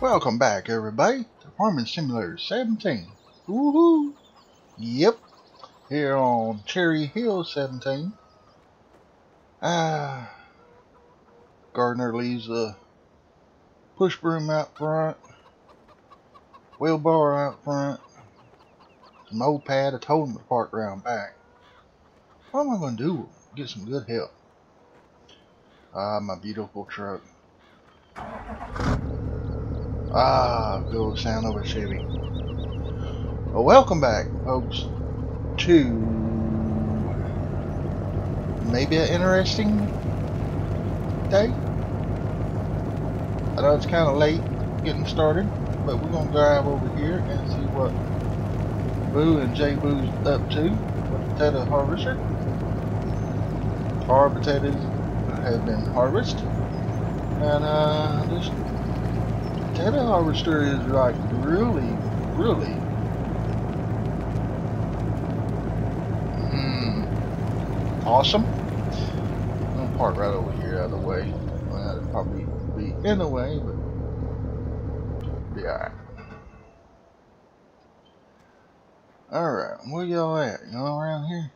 Welcome back, everybody, to Farming Simulator 17. Woohoo! Yep, here on Cherry Hill 17. Ah, gardener leaves the push broom out front, wheelbarrow out front, some old pad. I told him to park around back. What am I going to do? Get some good help. Ah, my beautiful truck. Ah, good sound of a Chevy. Well, welcome back, folks, to maybe an interesting day. I know it's kind of late getting started, but we're going to drive over here and see what Boo and J Boo's up to with potato harvester. Our potatoes have been harvested. And uh, this potato harvester is like really, really mm, awesome. I'm gonna park right over here out of the way. Well, that'd probably be in the way, but be alright. Alright, where y'all at? Y'all around here?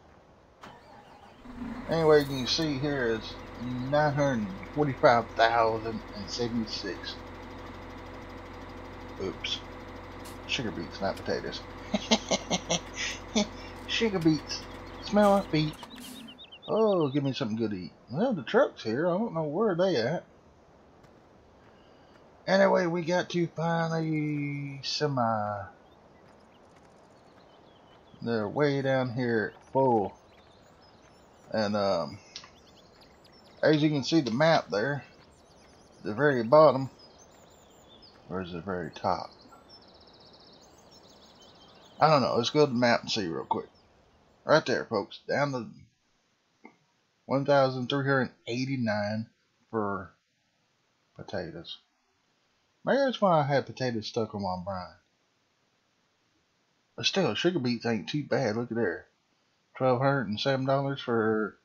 Anyway, you can see here is 945,076. Oops. Sugar beets, not potatoes. Sugar beets. Smell like beet. Oh, give me something good to eat. Well, the truck's here. I don't know where they at. Anyway, we got to find a semi. They're way down here full. And um, as you can see the map there, the very bottom, or is the very top? I don't know. Let's go to the map and see real quick. Right there, folks. Down to 1,389 for potatoes. Maybe that's why I had potatoes stuck on my brine. But still, sugar beets ain't too bad. Look at there. $1,207 for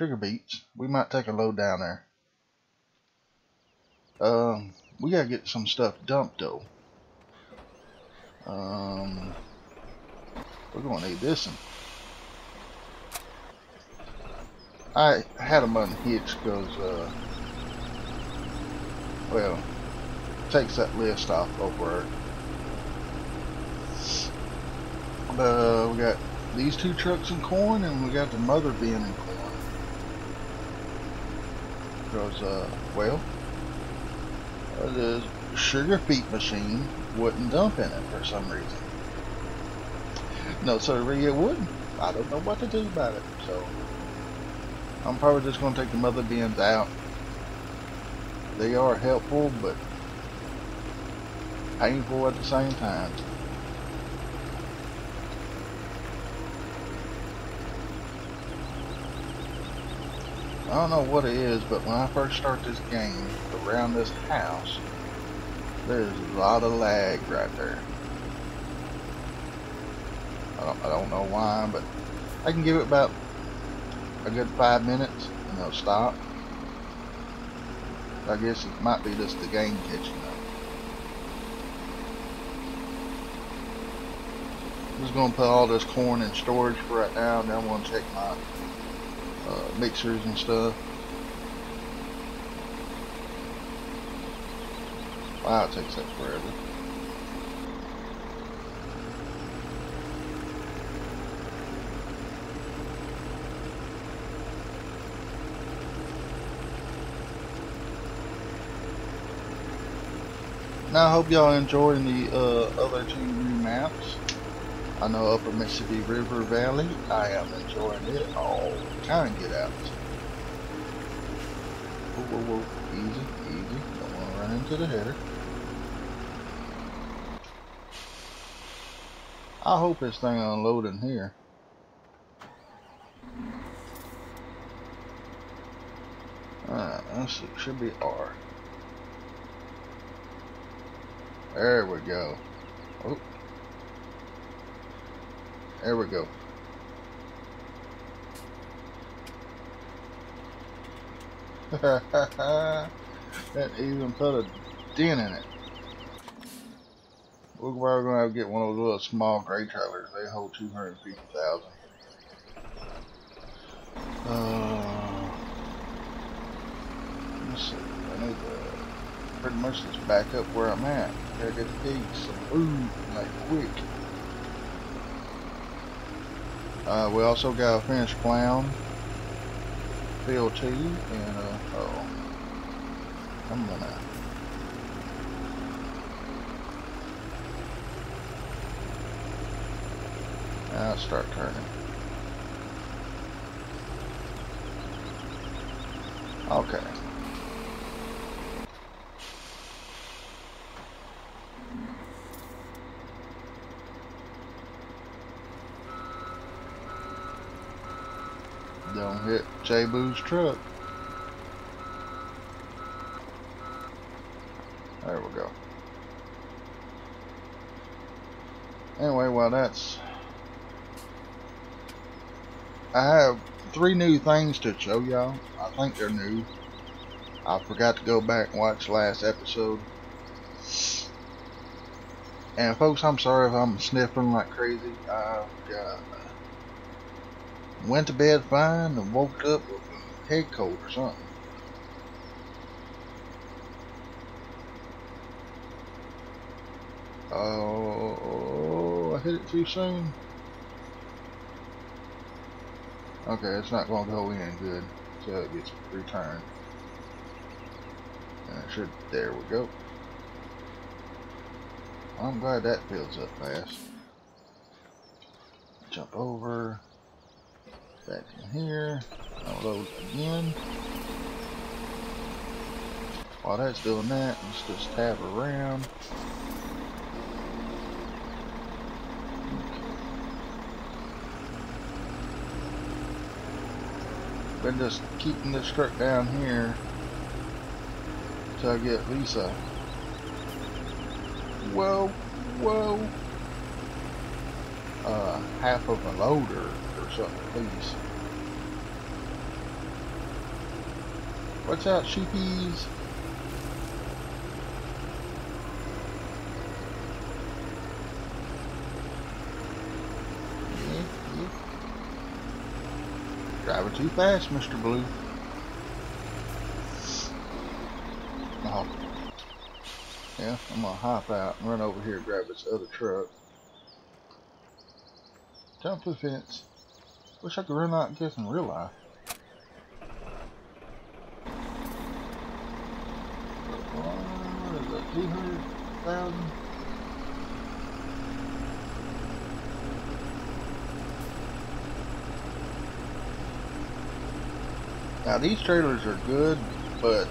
sugar beets. We might take a load down there. Um, we gotta get some stuff dumped though. Um, we're gonna need this one. I had them unhitched because, uh, well, takes that list off over. Uh, we got these two trucks in corn, and we got the mother bin in corn. Because, uh, well, the sugar beet machine wouldn't dump in it for some reason. No, sir, it wouldn't. I don't know what to do about it, so I'm probably just going to take the mother bins out. They are helpful, but painful at the same time. I don't know what it is, but when I first start this game, around this house, there's a lot of lag right there. I don't, I don't know why, but I can give it about a good five minutes and it'll stop. I guess it might be just the game catching up. I'm just going to put all this corn in storage for right now, and then I'm to check my uh, mixers and stuff. Wow, it takes that forever. Now I hope y'all enjoying the uh, other two new maps. I know Upper Mississippi River Valley, I am enjoying it all the to Get out. Whoa, whoa, whoa. Easy, easy. Don't want to run into the header. I hope this thing unloading here. Alright, see. Should be R. There we go. Oh. There we go. that even put a dent in it. We're going to have to get one of those little small gray trailers. They hold 250,000. Uh, let's see. I need to pretty much just back up where I'm at. I Gotta get the pigs some food, like quick. Uh, we also got a finished clown. 2 and uh, oh. I'm gonna Now start turning. Okay. Don't hit J Boo's truck. There we go. Anyway, well that's I have three new things to show y'all. I think they're new. I forgot to go back and watch last episode. And folks, I'm sorry if I'm sniffing like crazy. I uh, went to bed fine and woke up with a head cold or something. Oh, I hit it too soon. Okay, it's not going to go in good so it gets returned. And it should, there we go. I'm glad that fills up fast. Jump over, back in here, unload again. While that's doing that, let's just tap around. been just keeping this truck down here till I get Lisa. Whoa, whoa. Uh, half of a loader or something, please. Watch out, sheepies. Driving too fast, Mr. Blue. Oh. Yeah, I'm gonna hop out and run over here and grab this other truck. Jump the fence. Wish I could run out and get in real life. What is it, 200,000? Now these trailers are good, but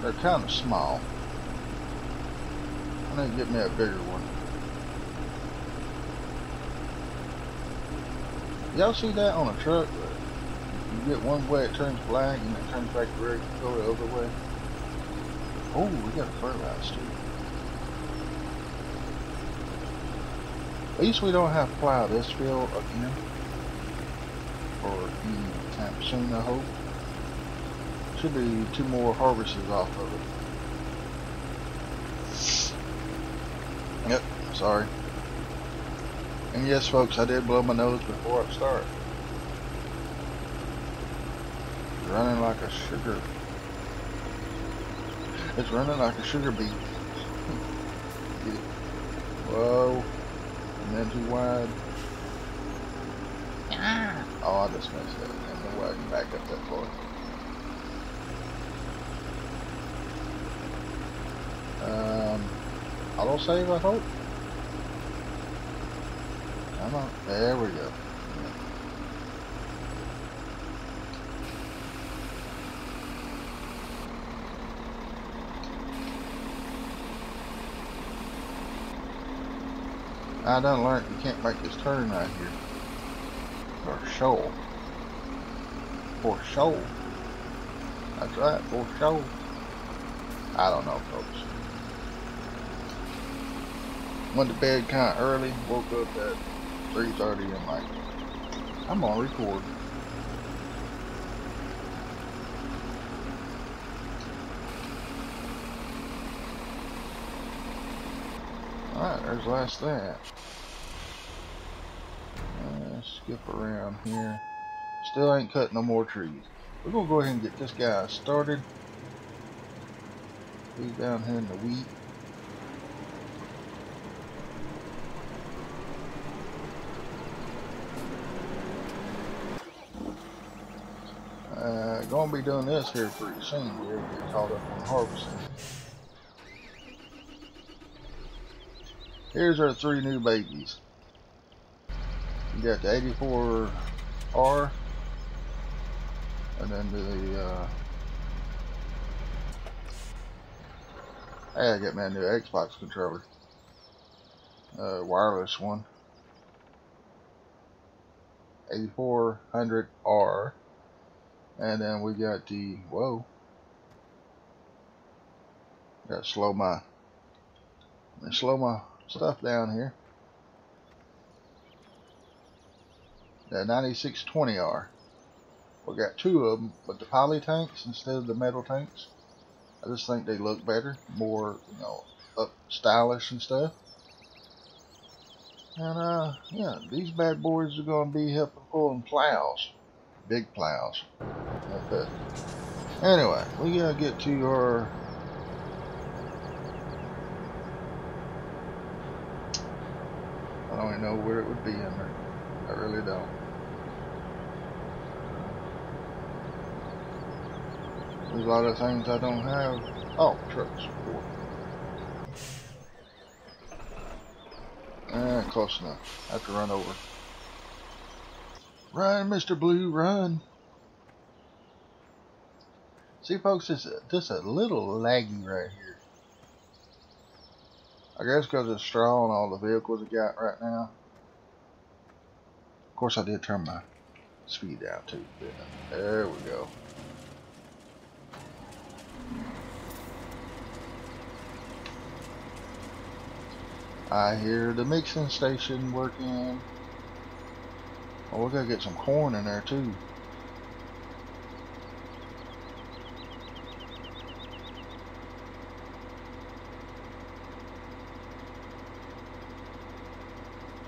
they're kind of small. I need to get me a bigger one. Y'all see that on a truck? You get one way, it turns black, and it turns back red, go the other way. Oh, we got a fertilizer. At least we don't have to plow this field again or any time soon, I hope. Should be two more harvests off of it. Yep, sorry. And yes, folks, I did blow my nose before I start. running like a sugar. It's running like a sugar beet. Whoa. And then too wide. Oh, I just missed it. And I can back up that far. Um, auto save, I hope. Come on. There we go. I done learned you can't make this turn right here. For sure. For sure. That's right, for sure. I don't know, folks. Went to bed kind of early, woke up at 3.30 and like, I'm on record. Alright, there's last that. Uh, skip around here. Still ain't cut no more trees. We're gonna go ahead and get this guy started. He's down here in the wheat. Gonna be doing this here pretty soon. We're gonna get caught up on harvesting. Here's our three new babies. You got the 84R, and then the, uh, hey, I got my new Xbox controller, uh, wireless one. 8400R. And then we got the, whoa. Got slow my, slow my stuff down here. The 9620R. We got two of them, but the poly tanks instead of the metal tanks. I just think they look better, more, you know, up stylish and stuff. And, uh, yeah, these bad boys are going to be helping pulling plows. Big plows. Okay. Anyway, we gotta get to our I don't even know where it would be in there. I really don't. There's a lot of things I don't have. Oh, trucks. Eh, close enough. I have to run over. Run, Mr. Blue, run. See, folks, it's just a little laggy right here. I guess because it's straw and all the vehicles I got right now. Of course, I did turn my speed down too. There we go. I hear the mixing station working. Oh, we gotta get some corn in there too.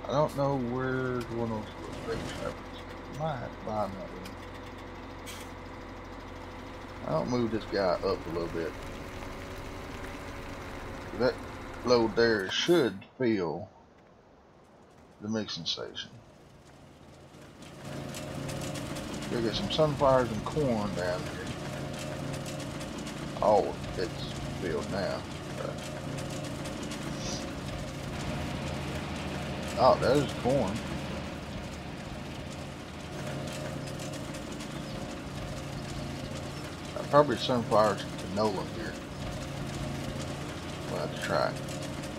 I don't know where one of those big trappers might buy another one. I'll move this guy up a little bit. That load there should fill the mixing station. Go get some sunflowers and corn down here. Oh, it's filled now. Oh, there's corn. Uh, probably sunflowers and canola here. We'll have to try.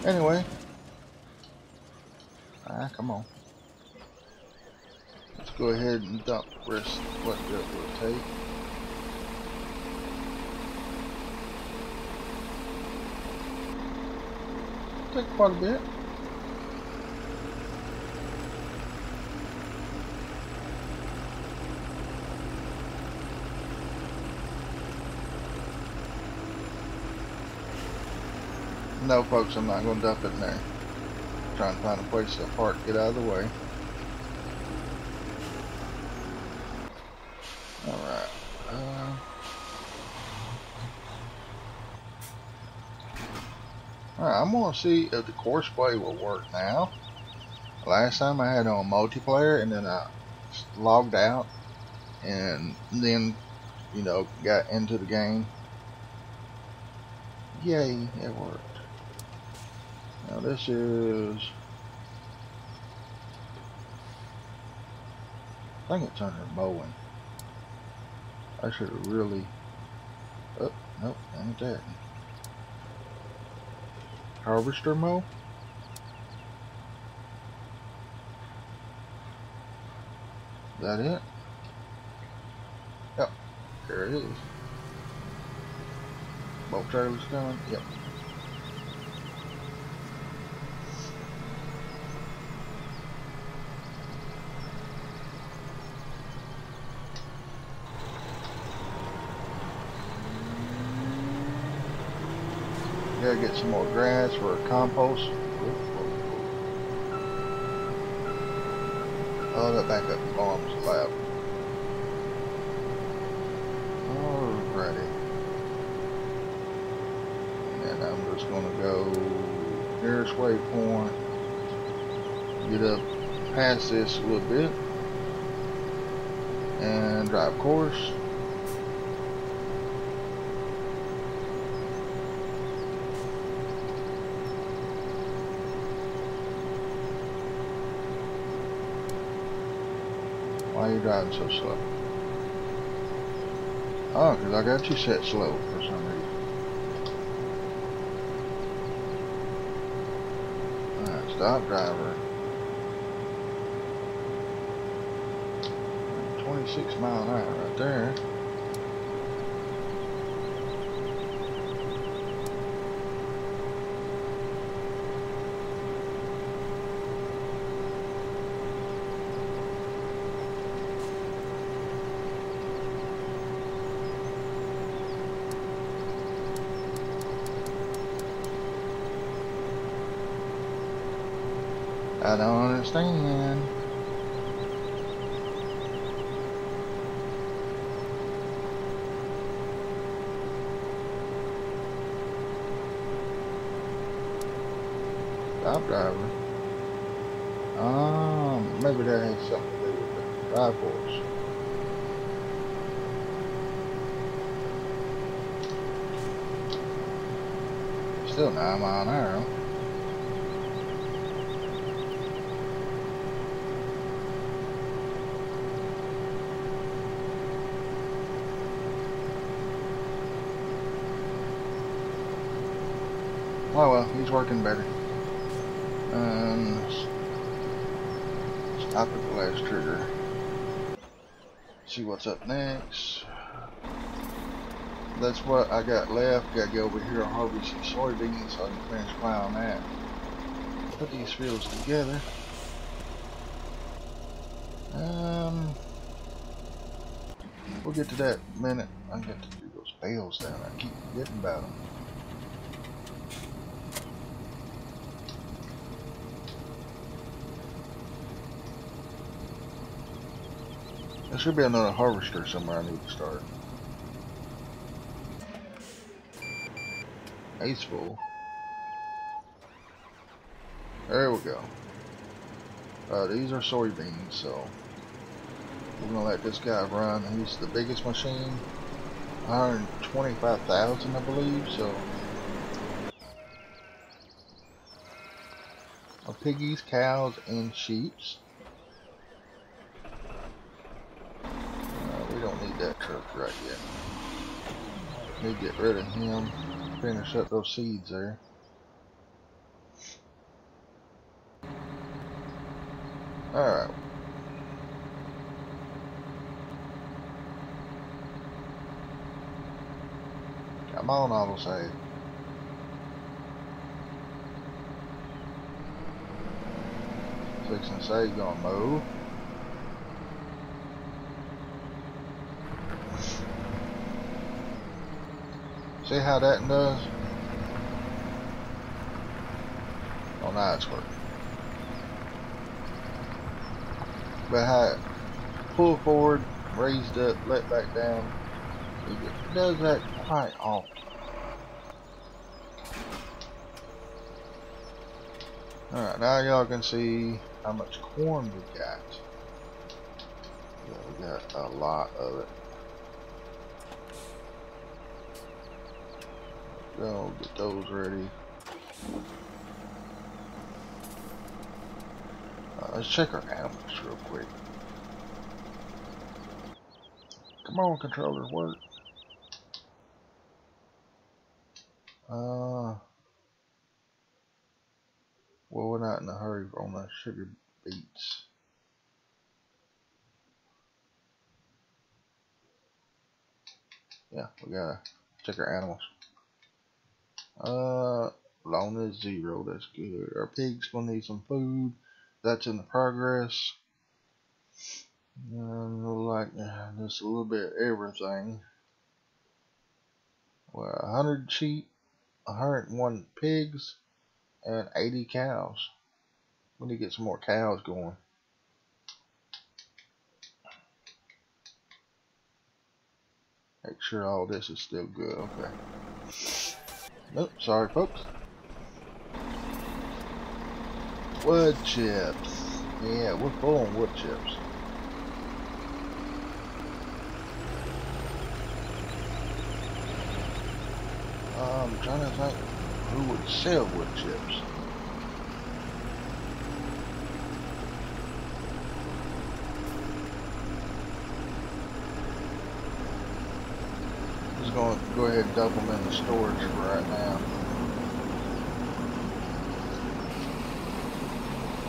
Anyway. Ah, come on. Go ahead and dump rest what it will take. Take quite a bit. No, folks, I'm not going to dump it in there. I'm trying to find a place to park, get out of the way. Alright, I'm going to see if the courseplay will work now. Last time I had on multiplayer and then I logged out and then, you know, got into the game. Yay, it worked. Now this is, I think it's under mowing. I should have really, oh, nope, ain't that. Harvester mow? That it? Yep, there it is. Both trailers coming? Yep. get some more grass for compost. Oh, that back up alarm's loud. Alrighty. And I'm just gonna go nearest waypoint, get up past this a little bit, and drive course. Why are you driving so slow? Oh, because I got you set slow for some reason. Alright, stop driver. 26 mile an hour right there. I don't understand. Stop driving. Um, maybe that has something to do with the drive force. Still nine mile an hour. Oh well, he's working better. Um, stop at the last trigger. See what's up next. That's what I got left. Gotta go over here and harvest some soybeans so I can finish plowing that. Put these fields together. Um, we'll get to that in a minute. I got to do those bales down. I keep forgetting about them. There should be another harvester somewhere I need to start. Ace full. There we go. Uh, these are soybeans, so we're gonna let this guy run. He's the biggest machine, 125,000, I believe. So, piggies, cows, and sheeps. Right yet. Need to get rid of him. Finish up those seeds there. Alright. Come on, autosave. Fixing to say gonna move. See how that does? Oh, now it's working. But how pull forward, raised up, let back down, it does that quite often. Alright, now y'all can see how much corn we got. Yeah, we got a lot of it. Go get those ready. Uh, let's check our animals real quick. Come on, controller, work. Uh, well, we're not in a hurry on the sugar beets. Yeah, we gotta check our animals. Uh, long is zero. That's good. Our pig's gonna need some food. That's in the progress. Um, like uh, just a little bit everything. Well, 100 sheep, 101 pigs, and 80 cows. We need to get some more cows going. Make sure all this is still good. Okay. Nope, sorry folks. Wood chips. Yeah, we're full on wood chips. I'm trying to think who would sell wood chips. Just gonna go ahead and dump them in the storage for right now.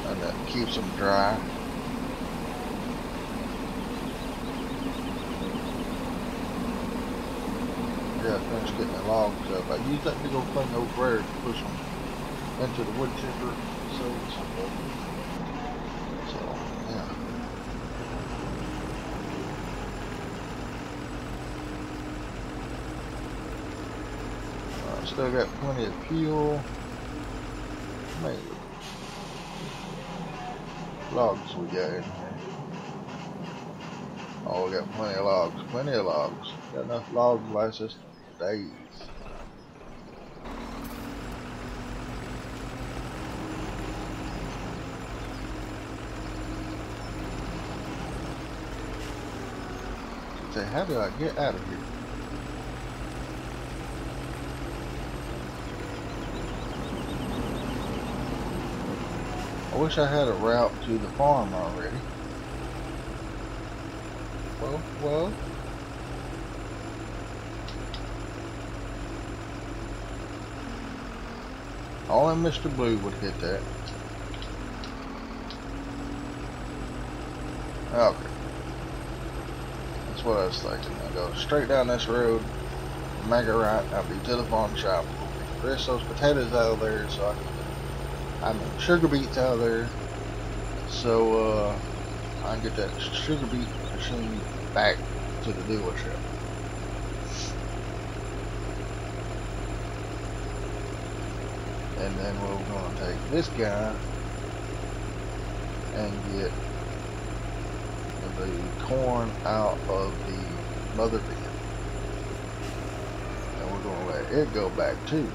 And that keeps them dry. Yeah, finish getting the logs up. I use that big old thing over there to push them into the wood chipper. So, so yeah. Uh, still got plenty of fuel. Logs we got in here. Oh, we got plenty of logs. Plenty of logs. Got enough logs to last us days. Say, how do I get out of here? I wish I had a route to the farm already. Well, well. Only Mr. Blue would hit that. Okay. That's what I was thinking. I go straight down this road, make a right, I'll be to the farm shop. Rest those potatoes out of there so I can I mean sugar beets out of there so uh, I can get that sugar beet machine back to the dealership. And then we're going to take this guy and get the corn out of the mother bin. And we're going to let it go back too.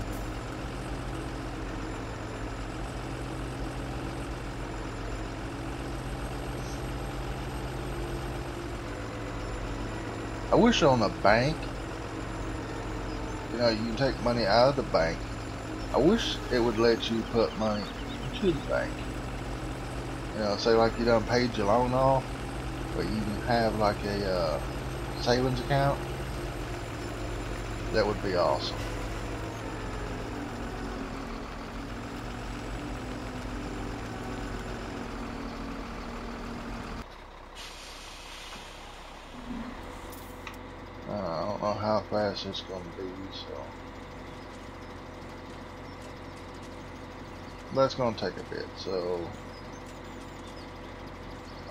I wish on a bank, you know, you can take money out of the bank. I wish it would let you put money into the bank. You know, say like you done paid your loan off, but you can have like a uh, savings account. That would be awesome. Uh, I fast it's going to be, so. That's going to take a bit, so.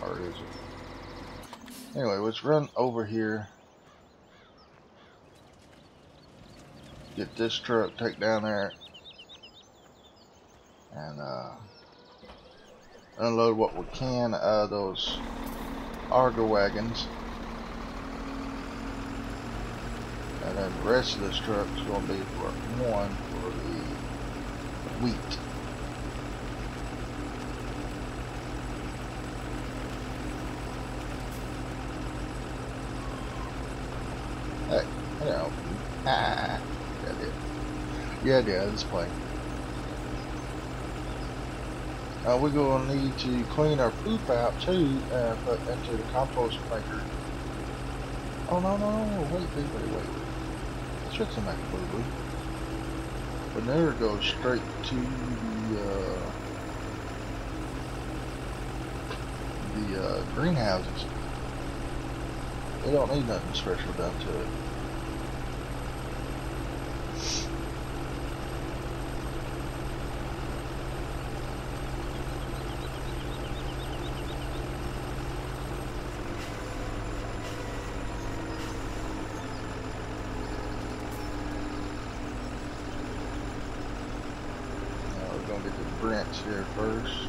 Or is it? Anyway, let's run over here. Get this truck, take down there. And, uh. Unload what we can out of those auger wagons. And the rest of this truck is going to be for one for the wheat. Hey, you know, ah, yeah, dude. Yeah, dude, it's playing. Uh, we're going to need to clean our poop out too and put into the compost maker. Oh no no no! Wait wait wait wait! A boo boo. But never goes straight to the uh, the uh, greenhouses. They don't need nothing special done to it. Now we're gonna get the Brents here first.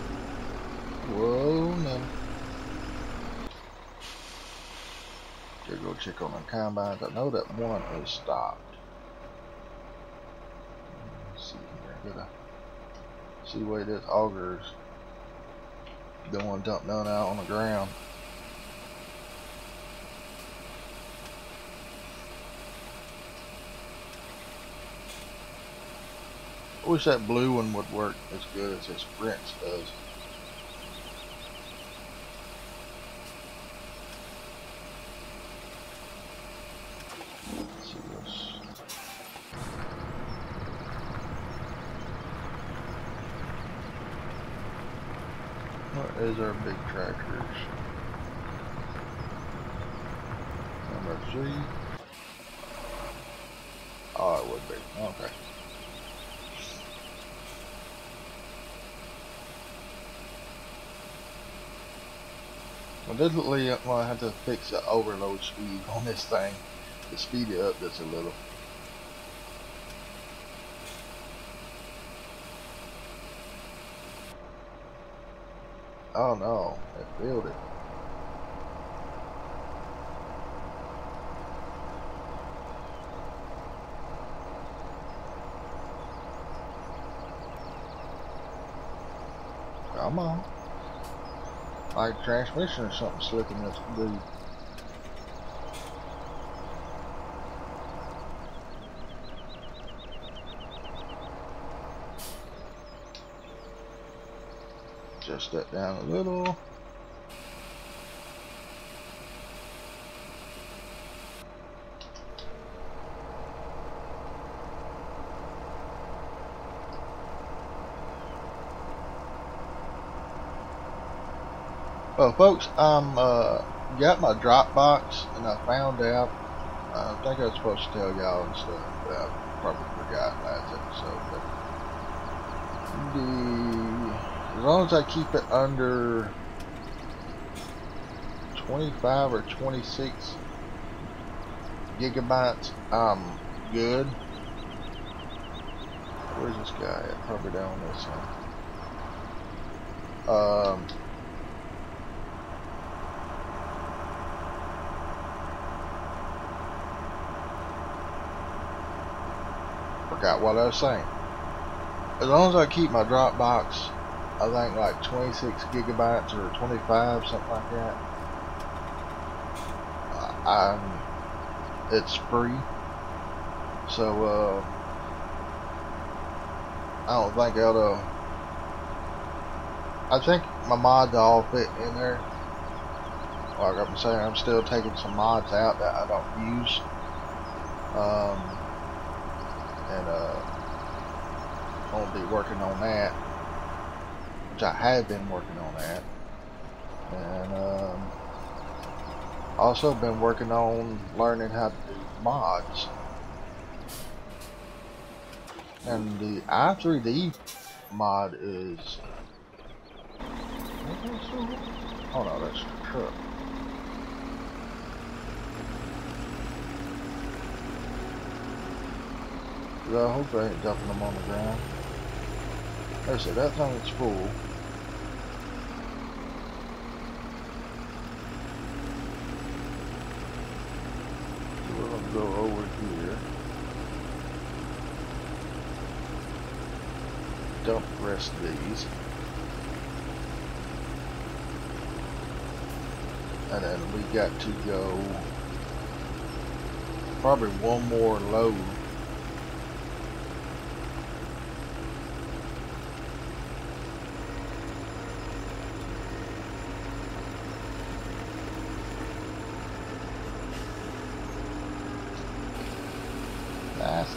To go check on the combines. I know that one is stopped. Let's see here. Gotta see way this augers. Don't want to dump none out on the ground. I wish that blue one would work as good as this Prince does. What is our big tractors? Number three. Oh, it would be. Okay. Well, definitely gonna have to fix the overload speed on this thing to speed it up just a little. Oh no, it failed it. Come on. Like transmission or something slipping this dude. Just that down a little. Well, folks, I'm uh, got my Dropbox, and I found out. I think I was supposed to tell y'all and stuff, but I probably forgot last episode. But the as long as I keep it under 25 or 26 gigabytes, I'm good. Where's this guy? Probably down this one. Um. Forgot what I was saying. As long as I keep my Dropbox, I think like 26 gigabytes or 25, something like that. I'm, it's free. So, uh, I don't think I'll, I think my mods all fit in there. Like I'm saying, I'm still taking some mods out that I don't use. Um, and uh, I'll be working on that, which I have been working on that, and um, also been working on learning how to do mods. And the i3D mod is. Oh no, that's the truck. I hope I ain't dumping them on the ground. I said, that thing is full. Go over here. Dump the rest of these. And then we got to go probably one more load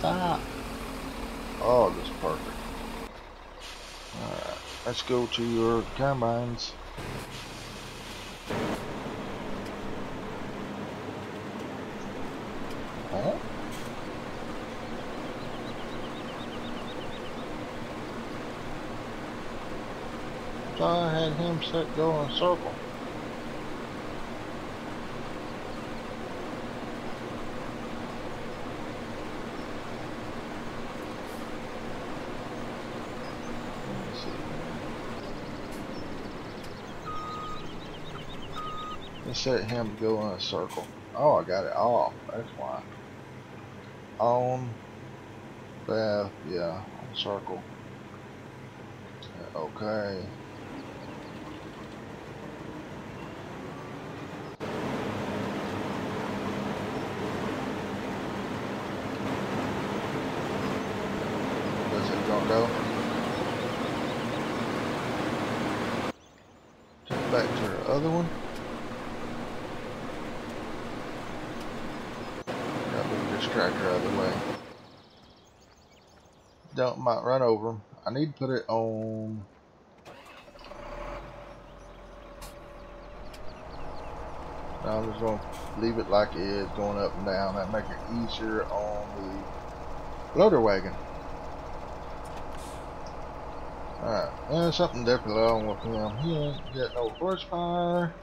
stop. Oh, this is perfect. Alright, let's go to your combines. So I had him set go in a circle. Set him to go in a circle. Oh, I got it off. That's why. On path, yeah, on circle. Okay. Does it gonna go? Turn back to the other one. Gotta move this tractor out of the way. Don't might run over him. I need to put it on. No, I'm just gonna leave it like it is, going up and down. That make it easier on the loader wagon. Alright, and something definitely wrong with him. He ain't got no horsepower.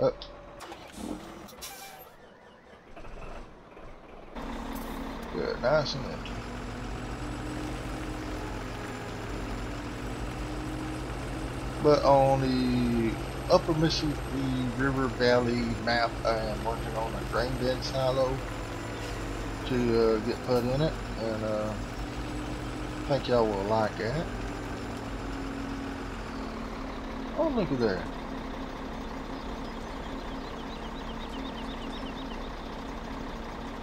Up. Good, nice and empty. But on the upper Mississippi River Valley map, I am working on a grain bin silo to uh, get put in it, and uh, I think y'all will like that. Oh, look at that.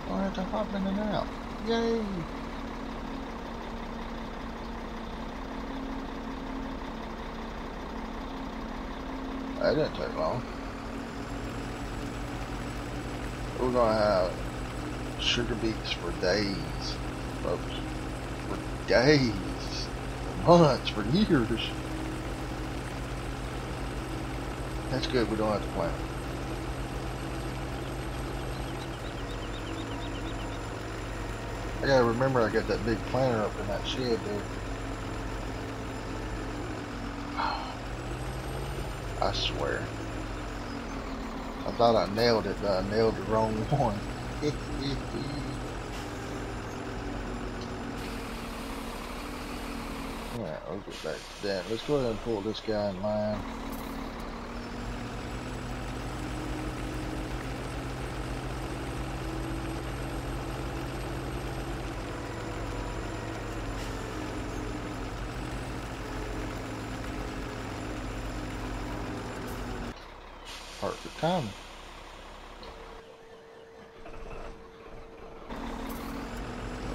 I have to hop in and out. Yay! That didn't take long. We're gonna have sugar beets for days, folks. For days, for months, for years. That's good, we don't have to plant. I gotta remember I got that big planter up in that shed there. I swear. I thought I nailed it, but I nailed the wrong one. Alright, let's get back to that. Let's go ahead and pull this guy in line. Timing.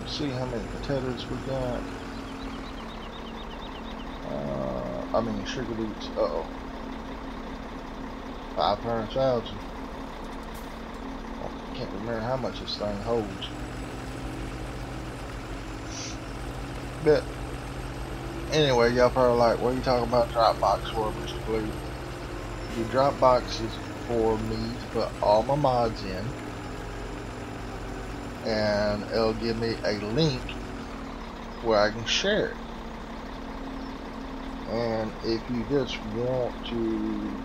Let's see how many potatoes we got. Uh, I mean sugar beets. Uh oh. Five hundred thousand. Can't remember how much this thing holds. But anyway, y'all probably like, what are you talking about Dropbox for, Mr. Blue? The Dropbox is for me to put all my mods in. And it'll give me a link where I can share it. And if you just want to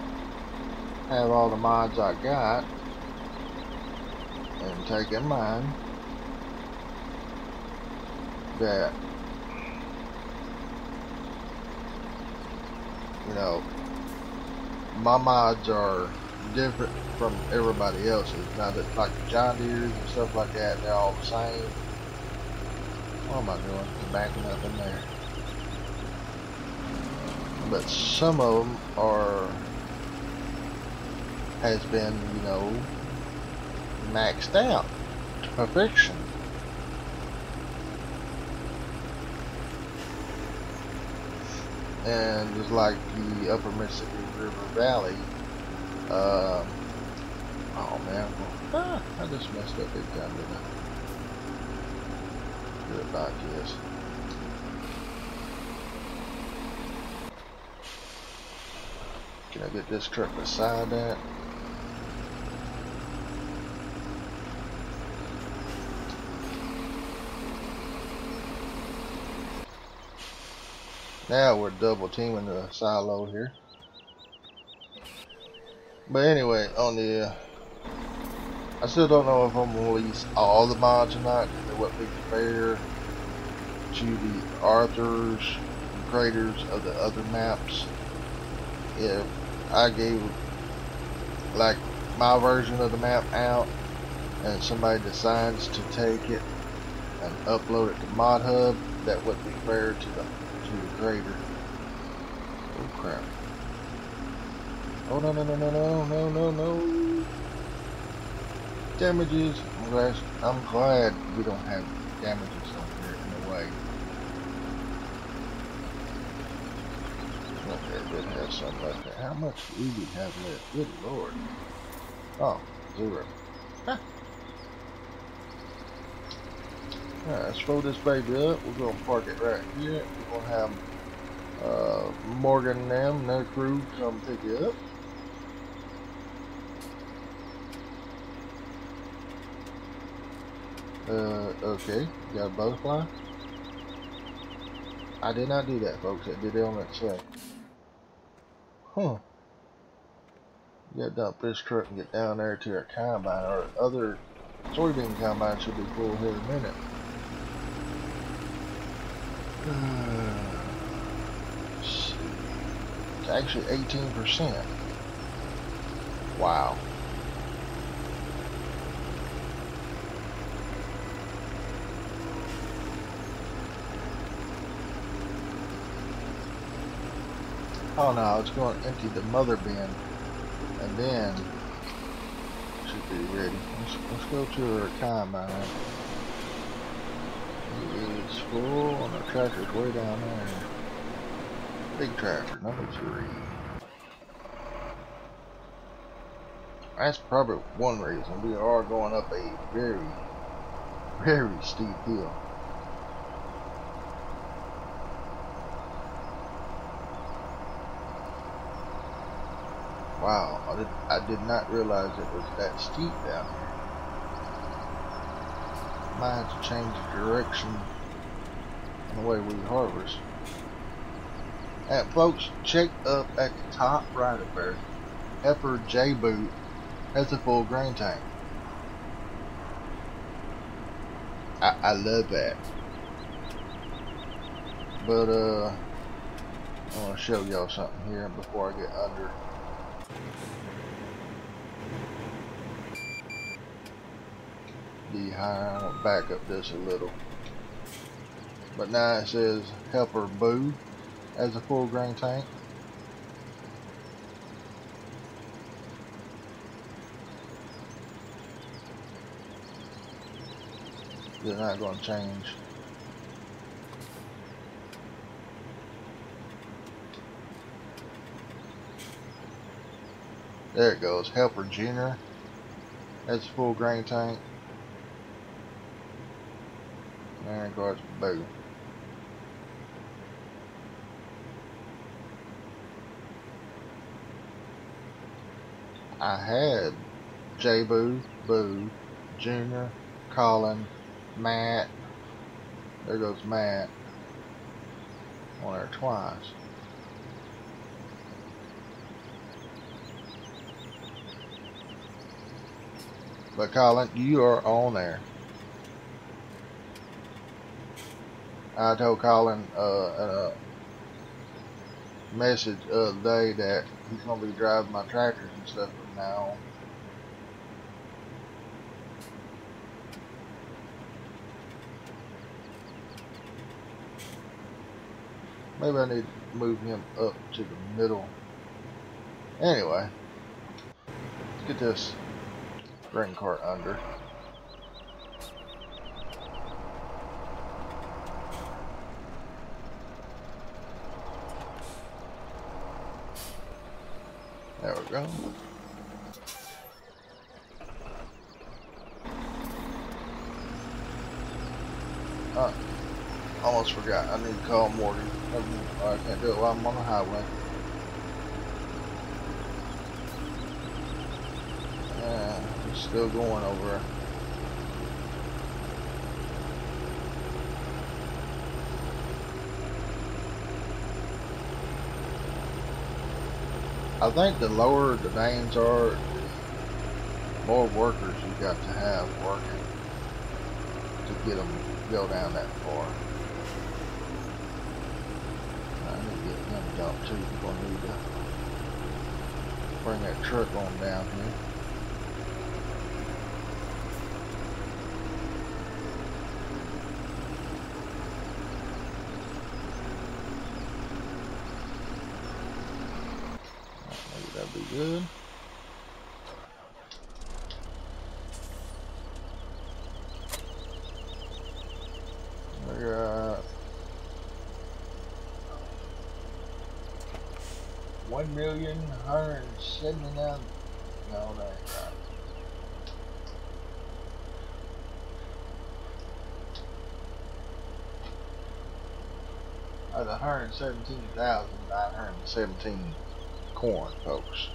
have all the mods I got and take in mind that you know my mods are different from everybody else's. Now that like the John Deere's and stuff like that, they're all the same. What am I doing? I'm backing up in there. But some of them are has been, you know, maxed out to perfection. And just like the Upper Mississippi River Valley, um, oh man, ah, I just messed up big time, didn't I? Good about yes. Can I get this truck beside that? Now we're double teaming the silo here. But anyway, on the, uh, I still don't know if I'm gonna release all the mods or not. It wouldn't be fair to the authors and creators of the other maps if I gave like my version of the map out and somebody decides to take it and upload it to ModHub, that would be fair to the to the creator. Oh crap. Oh no no no no no no no no damages. I'm glad I'm glad we don't have damages on here in a way. Okay, did have some left there. How much do we have left? Good lord. Oh, zero. Huh. Alright, let's fold this baby up. We're gonna park it right here. We're gonna have uh, Morgan and them their crew come pick it up. Uh, okay. Got a butterfly? I did not do that, folks. I did it on that say. Huh. Gotta dump this truck and get down there to our combine, or other soybean combine should be full here in a minute. Let's. It's actually 18%. Wow. Oh no, it's going to empty the mother bin and then should be ready. Let's, let's go to our combine. It's full and the tractor's way down there. Big tractor, number three. That's probably one reason we are going up a very, very steep hill. Wow, I did, I did not realize it was that steep down here. Might have to change the direction in the way we harvest. And folks, check up at the top right of there. Heifer J boot has a full grain tank. I, I love that. But uh I want to show y'all something here before I get under. The higher, gonna back up this a little. But now it says Helper Boo as a full grain tank. They're not going to change. There it goes. Helper Junior. That's full grain tank. There goes Boo. I had J Boo, Boo, Junior, Colin, Matt. There goes Matt. On there twice. But Colin, you are on there. I told Colin uh, a message the other day that he's gonna be driving my tractors and stuff from now on. Maybe I need to move him up to the middle. Anyway, let's get this grain cart under. Go. Uh, almost forgot. I need to call Morgan. I can't do it while I'm on the highway. Yeah, he's still going over. I think the lower the names are, the more workers you got to have working to get them go down that far. I need to get him dumped too. We're gonna need to bring that truck on down here. good. We got one million hundred seventy nine. No, that ain't right. That's 117,917 corn, folks.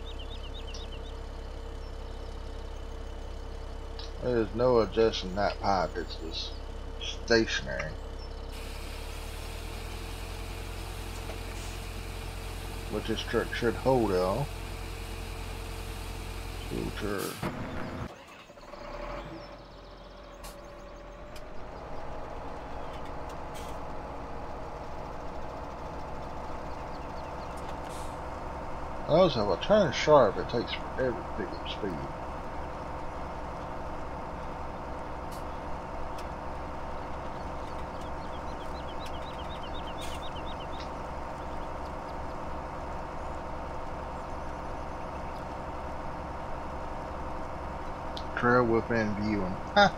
There's no adjusting that pipe, it's just stationary. Which this truck should hold all. Future. Also, if I turn sharp, it takes forever to pick up speed. Trail within viewing. Ha!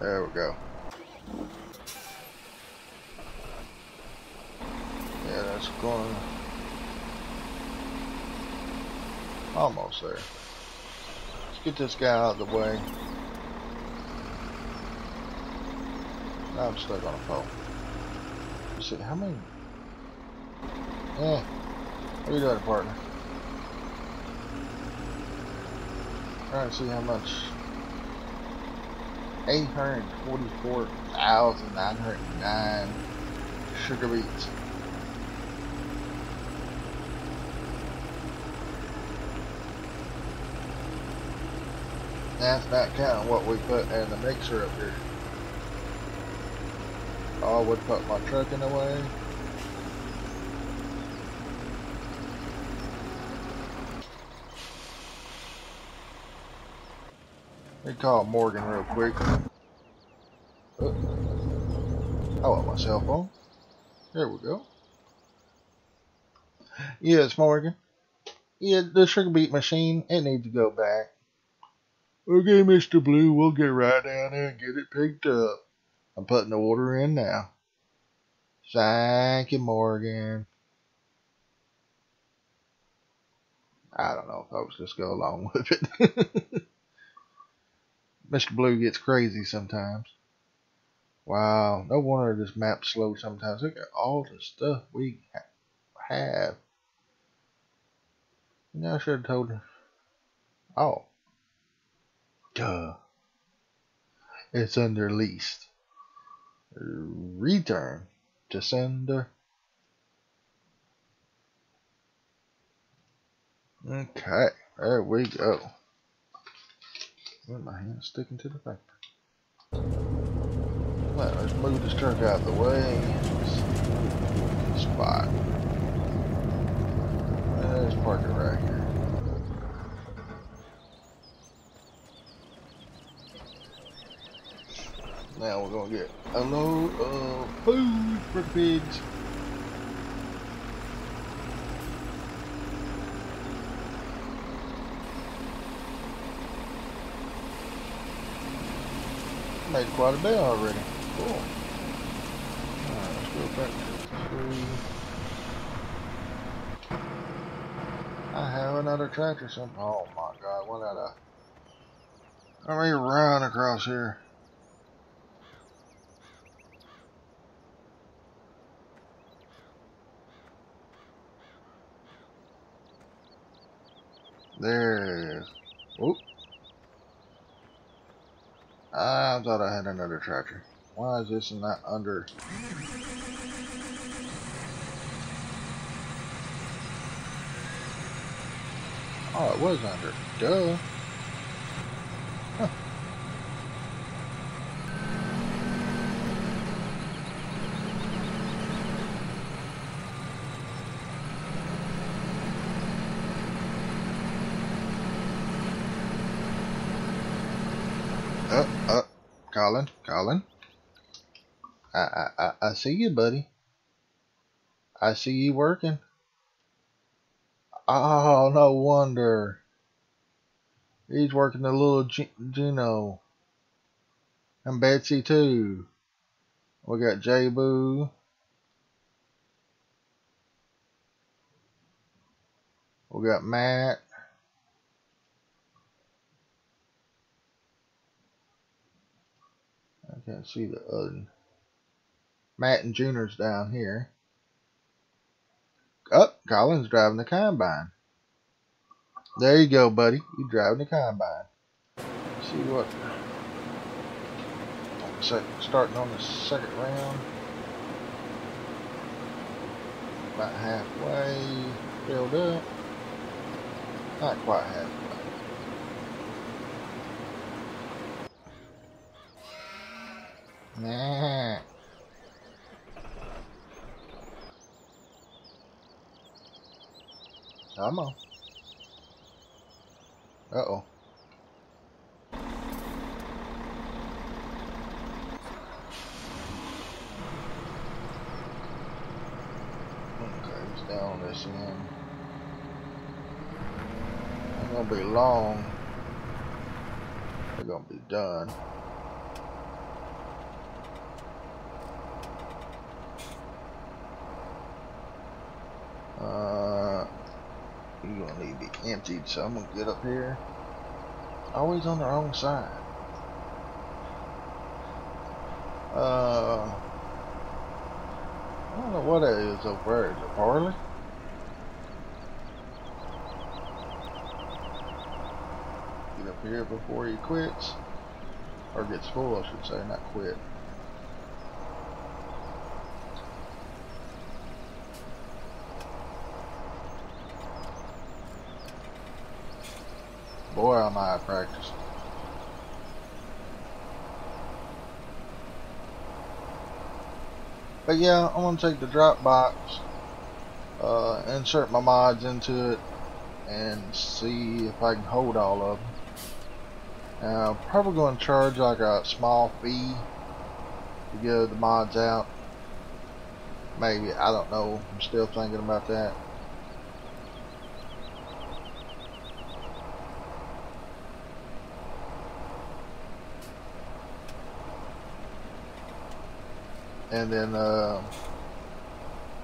There we go. Yeah, that's going Almost there. Let's get this guy out of the way. Now I'm stuck on a pole. Let's see, how many? Yeah. What are you doing, partner? Trying to see how much. 844,909 sugar beets. That's not counting what we put in the mixer up here. Oh, I would put my truck in the way. Let me call Morgan real quick. Oh, I want my cell phone. There we go. Yes, Morgan. Yeah, the sugar beet machine, it needs to go back. Okay, Mr. Blue, we'll get right down there and get it picked up. I'm putting the order in now. Thank you, Morgan. I don't know, folks. Just go along with it. Mr. Blue gets crazy sometimes. Wow, no wonder this map's slow sometimes. Look at all the stuff we ha have. You know, I should have told her. Oh, Duh. It's under leased. Return to sender. Okay, there we go. With my hand sticking to the paper. Well, let's move this truck out of the way. Spot. Let's park it right here. Now we're gonna get a load of food for pigs. Made quite a day already. Cool. Alright, let's go back to three. I have another tractor some oh my god, what out of let me run across here. There it is. Oop. I thought I had another tractor. Why is this not under... Oh, it was under. Duh. Huh. Uh, uh, Colin, Colin. I, I, I, I see you, buddy. I see you working. Oh, no wonder. He's working the little Gino. And Betsy too. We got J Boo. We got Matt. I can't see the other. Matt and Junior's down here. Up, oh, Colin's driving the combine. There you go, buddy. You driving the combine. Let's see what. Starting on the second round. About halfway filled up. Not quite halfway. Nah. Come on. Uh-oh. Okay, down this end. It's gonna be long. They're gonna be done. Uh, need to be emptied, so I'm gonna get up here. Always on the wrong side. Uh, I don't know what it is over there. Is it Harley? Get up here before he quits. Or gets full, I should say, not quit. I practicing. But yeah, I'm going to take the Dropbox, uh, insert my mods into it, and see if I can hold all of them. Now, I'm probably going to charge like a small fee to get the mods out. Maybe, I don't know. I'm still thinking about that. And then uh,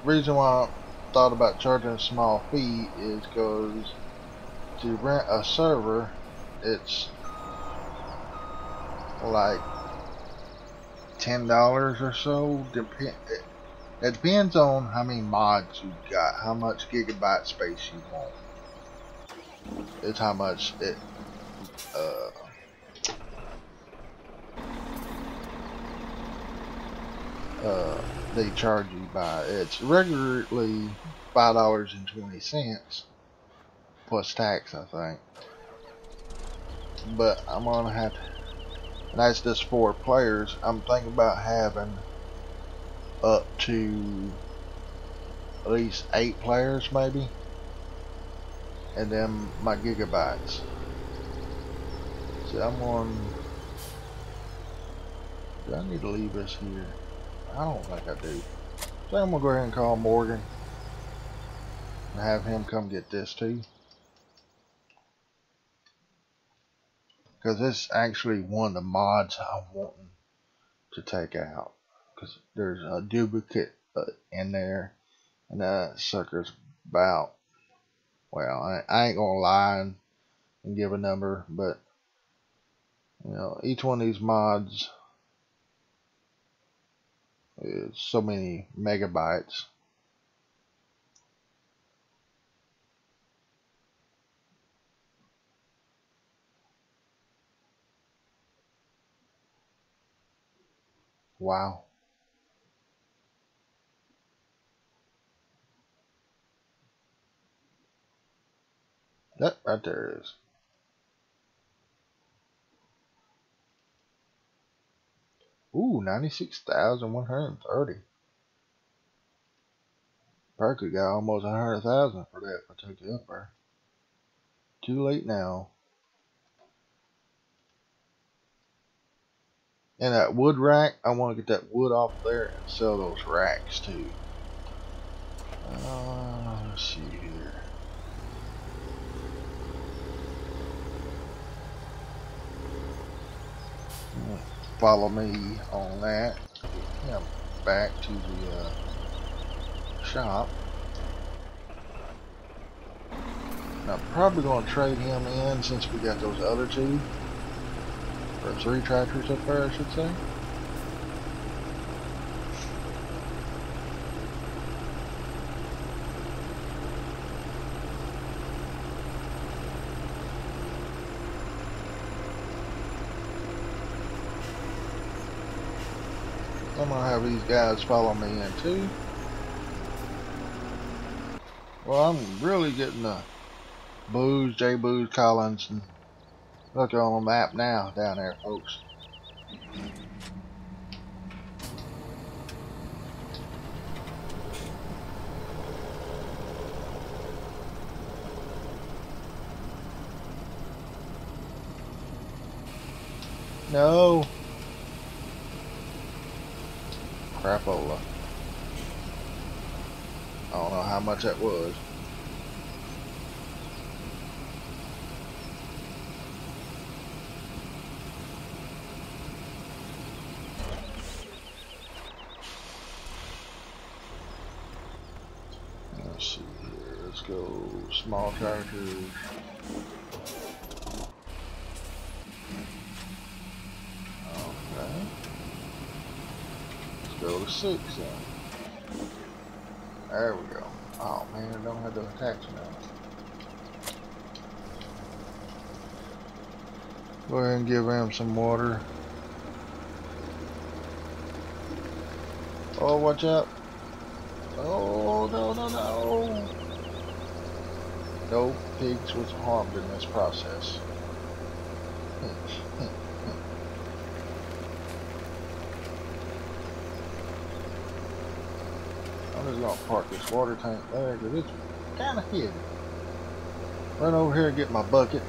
reason why I thought about charging a small fee is because to rent a server it's like ten dollars or so depend it, depends on how many mods you got how much gigabyte space you want. It's how much it uh uh, they charge you by. It's regularly five dollars and twenty cents plus tax, I think. But I'm gonna have to. And that's just four players. I'm thinking about having up to at least eight players, maybe, and then my gigabytes. So I'm on. Do I need to leave this here? I don't think I do. So I'm gonna go ahead and call Morgan and have him come get this too. Because this is actually one of the mods I'm wanting to take out. Because there's a duplicate uh, in there. And that sucker's about, well, I, I ain't going to lie and, and give a number. But, you know, each one of these mods it's so many megabytes. Wow. That right there is. Ooh, 96,130. Perky got almost 100,000 for that if I took the upper. Too late now. And that wood rack, I want to get that wood off there and sell those racks too. Uh, let's see here. Follow me on that. Him back to the uh, shop. I'm probably going to trade him in since we got those other two. Or three tractors up there, I should say. Gonna have these guys follow me in too. Well, I'm really getting the Booze, J Booze Collins, and look on the map now down there, folks. No. Crapola. I don't know how much that was. Let's see here. Let's go small tractors. Okay. Six. There we go. Oh man, I don't have the attachment. Go ahead and give him some water. Oh, watch out. Oh, no, no, no. No pigs was harmed in this process. I'm just gonna park this water tank there because it's kind of hidden. Run over here and get my bucket.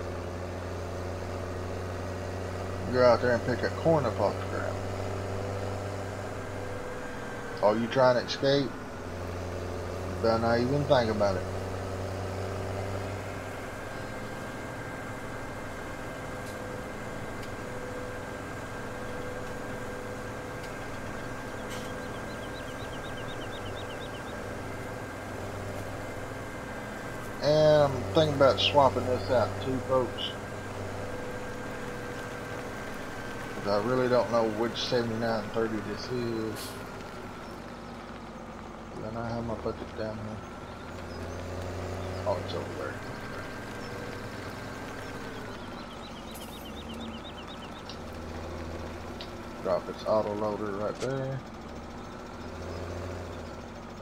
Go out there and pick a corn up off the ground. Are you trying to escape? Better not even think about it. And I'm thinking about swapping this out too, folks. I really don't know which 7930 this is. Then I have my bucket down here. Oh, it's over there. Drop its auto loader right there.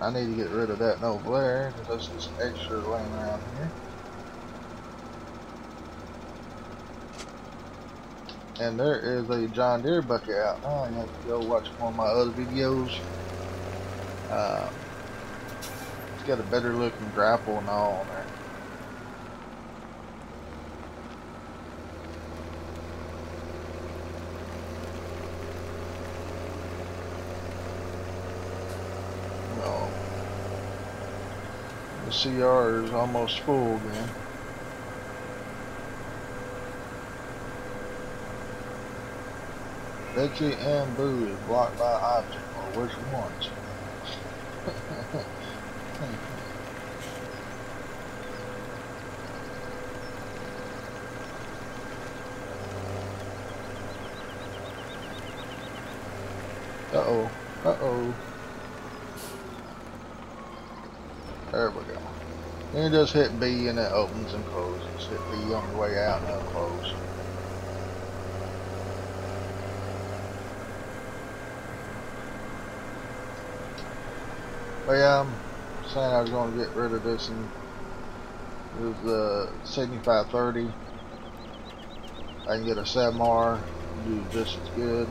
I need to get rid of that no glare because there's just extra laying around here. And there is a John Deere bucket out now. You have to go watch one of my other videos. Uh, it's got a better looking grapple and all on there. The CR is almost full again. Betsy and Boo is blocked by object, or which ones? Uh-oh. Uh-oh. There we go. You just hit B and it opens and closes. Hit B on your way out and it'll close. But yeah, I'm saying I was going to get rid of this and it was the 7530. I can get a Samar, do just as good.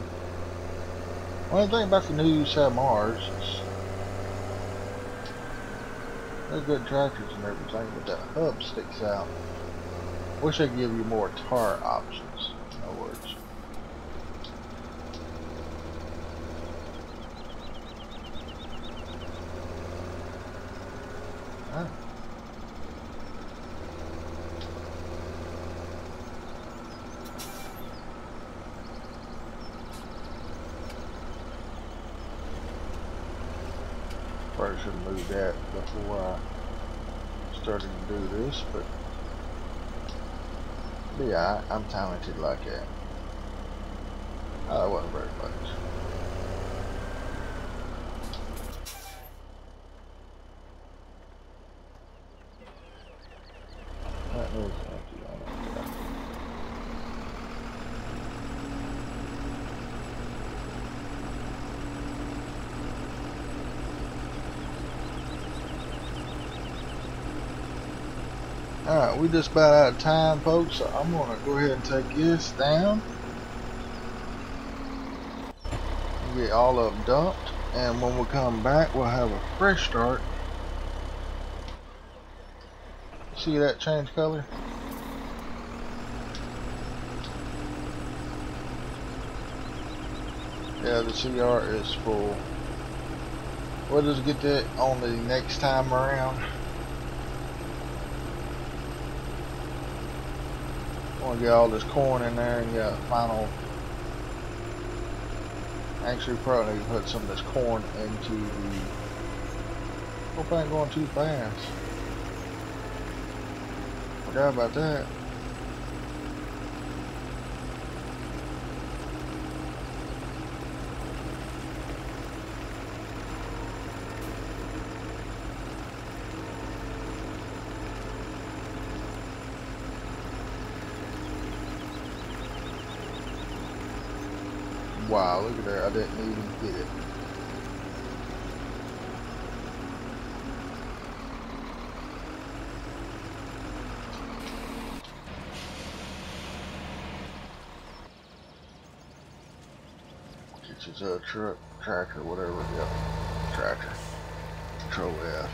One thing about the new Samars is they're good tractors and everything, but that hub sticks out. Wish they'd give you more tar options, in other words. Ah. should have moved that before I started this, but, but yeah, I, I'm talented like that. Oh, that wasn't very much. That was empty on it. yeah. Alright, we just about out of time, folks, so I'm going to go ahead and take this down. Get all of them dumped, and when we come back, we'll have a fresh start. See that change color? Yeah, the CR is full. We'll just get that on the next time around. Want to get all this corn in there and get final. Actually, probably need to put some of this corn into the. Hope I ain't going too fast. Forgot about that. Wow, look at that. I didn't even get it. Is a truck, tractor, whatever. Yep, tractor. Control F.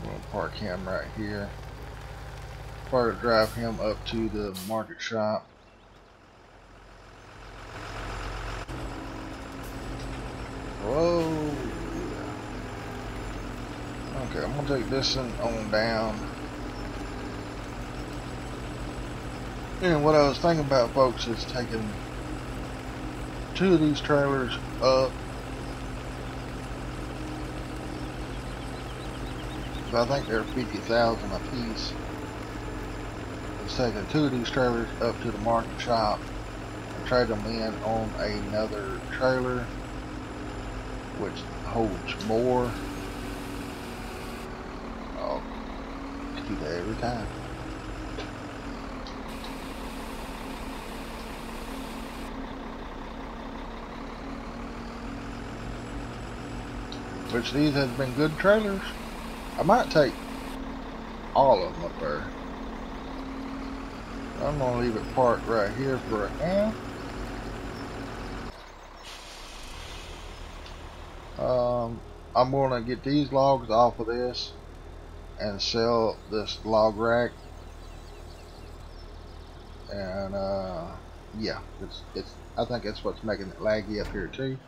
I'm gonna park him right here to drive him up to the market shop. Oh, Whoa. Okay, I'm gonna take this one on down. And what I was thinking about, folks, is taking two of these trailers up. I think they're 50,000 a piece is taking two of these trailers up to the market shop and trade them in on another trailer which holds more. Oh, do that every time. Which these has been good trailers. I might take all of them up there. I'm gonna leave it parked right here for right now. Um, I'm gonna get these logs off of this and sell this log rack. And uh, yeah, it's it's. I think that's what's making it laggy up here too.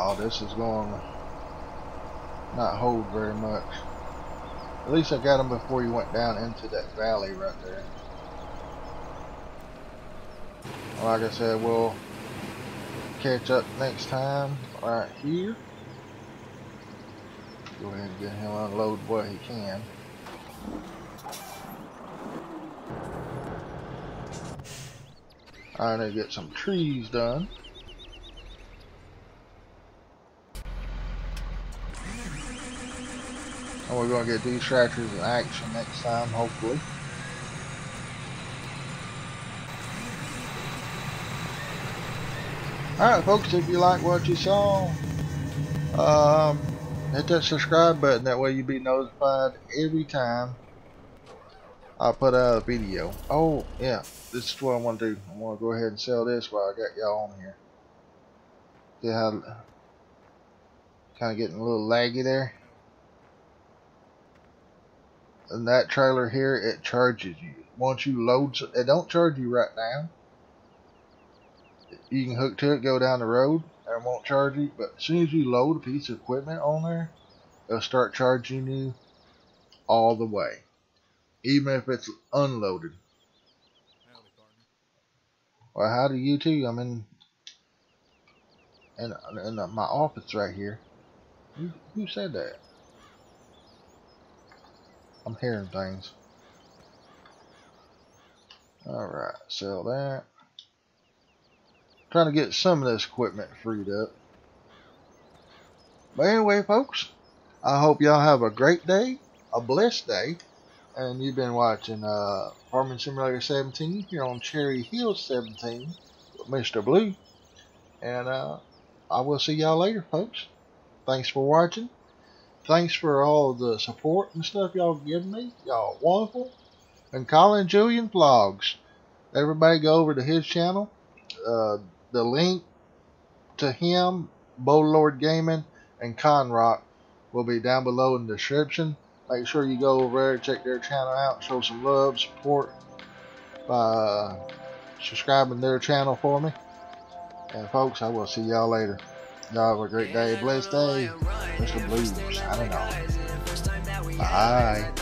Oh, this is going to not hold very much. At least I got him before he went down into that valley right there. Like I said, we'll catch up next time right here. Go ahead and get him unload what he can. I need to get some trees done. And we're going to get these tractors in action next time, hopefully. Alright folks, if you like what you saw, um, hit that subscribe button. That way you'll be notified every time I put out a video. Oh, yeah, this is what I want to do. I want to go ahead and sell this while I got y'all on here. See how kind of getting a little laggy there and that trailer here, it charges you. Once you load, it don't charge you right now. You can hook to it, go down the road, and it won't charge you. But as soon as you load a piece of equipment on there, it'll start charging you all the way, even if it's unloaded. Well, how do you too? I'm in, in, in my office right here. Who, who said that? I'm hearing things. Alright, sell that. Trying to get some of this equipment freed up. But anyway, folks, I hope y'all have a great day, a blessed day. And you've been watching uh, Farming Simulator 17 here on Cherry Hill 17 with Mr. Blue. And uh, I will see y'all later, folks. Thanks for watching. Thanks for all the support and stuff y'all give me. Y'all wonderful. And Collin Julian Vlogs. Everybody go over to his channel. Uh, the link to him, Lloydgaming, and Conrock will be down below in the description. Make sure you go over there, check their channel out, show some love, support by subscribing their channel for me. And folks, I will see y'all later. Y'all have a great day, blessed day. Mr. Blues, I don't know. Bye.